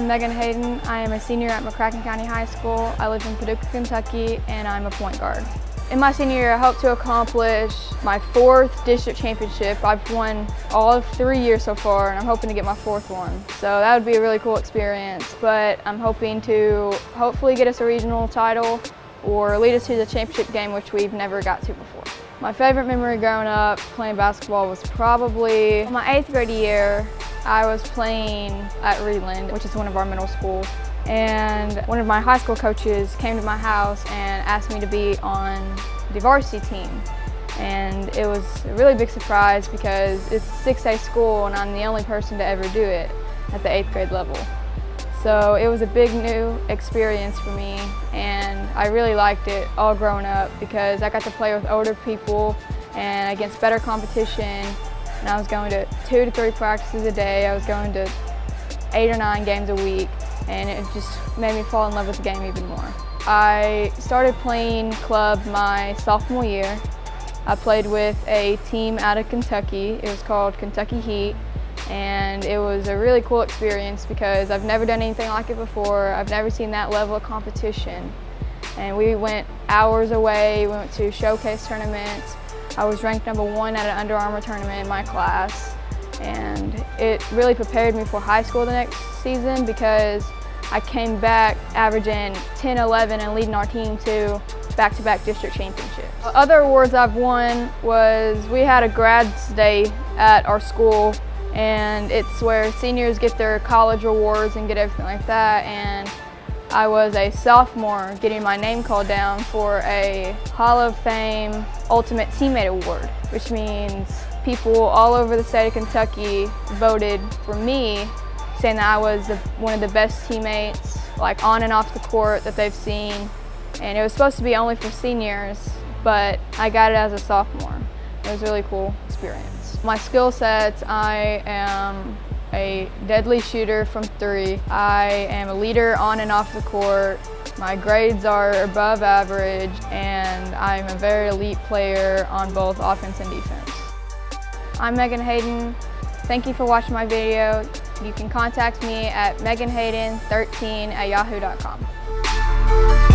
Meagan Hayden. I am a senior at McCracken County High School. I live in Paducah, Kentucky, and I'm a point guard. In my senior year, I hope to accomplish my fourth district championship. I've won all of three years so far, and I'm hoping to get my fourth one. So that would be a really cool experience, but I'm hoping to hopefully get us a regional title or lead us to the championship game, which we've never got to before. My favorite memory growing up playing basketball was probably my eighth grade year. I was playing at Reidland, which is one of our middle schools, and one of my high school coaches came to my house and asked me to be on the varsity team. And it was a really big surprise because it's a 6A school and I'm the only person to ever do it at the eighth grade level. So it was a big new experience for me and I really liked it all growing up because I got to play with older people and against better competition and I was going to two to three practices a day. I was going to eight or nine games a week, and it just made me fall in love with the game even more. I started playing club my sophomore year. I played with a team out of Kentucky. It was called Kentucky Heat, and it was a really cool experience because I've never done anything like it before. I've never seen that level of competition. And we went hours away, we went to showcase tournaments, I was ranked number one at an Under Armour tournament in my class and it really prepared me for high school the next season because I came back averaging 10, 11 and leading our team to back-to-back -back district championships. Other awards I've won was we had a grads day at our school and it's where seniors get their college awards and get everything like that and I was a sophomore getting my name called down for a Hall of Fame Ultimate Teammate Award, which means people all over the state of Kentucky voted for me, saying that I was one of the best teammates, like on and off the court that they've seen. And it was supposed to be only for seniors, but I got it as a sophomore. It was a really cool experience. My skill sets, I am a deadly shooter from three. I am a leader on and off the court. My grades are above average and I'm a very elite player on both offense and defense. I'm Meagan Hayden. Thank you for watching my video. You can contact me at meganhayden13 at yahoo.com.